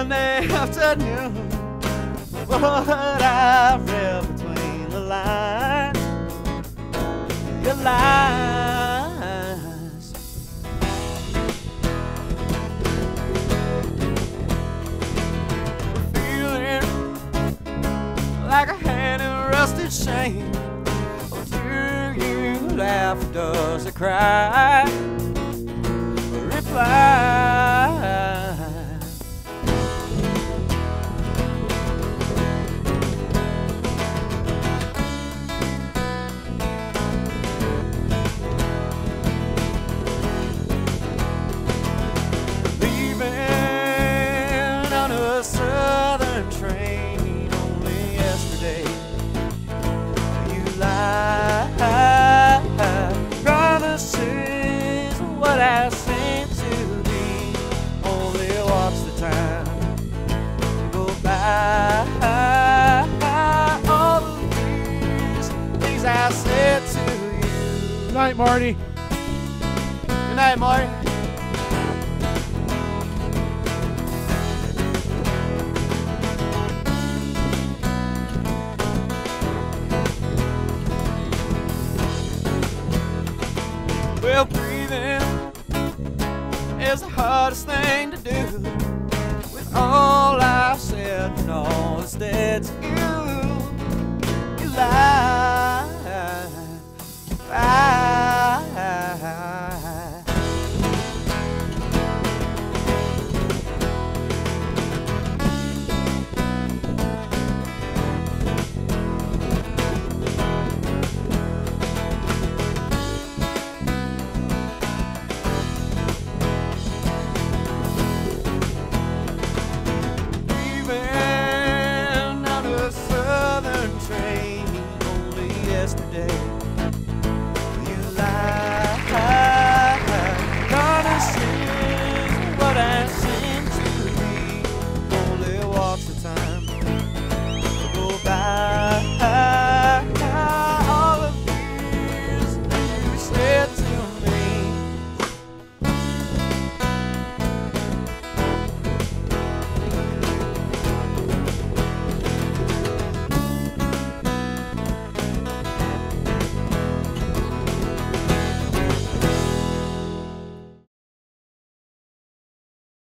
Sunday afternoon. What I read between the lines, your lies. Feeling like a hand in rusted shame. Do you laugh? Does it cry? What I sent to thee. Only watch the time go by. All the things, things I said to you. Good night, Marty. Good night, Marty. Is the hardest thing to do. With all I've said and all that's dead to you,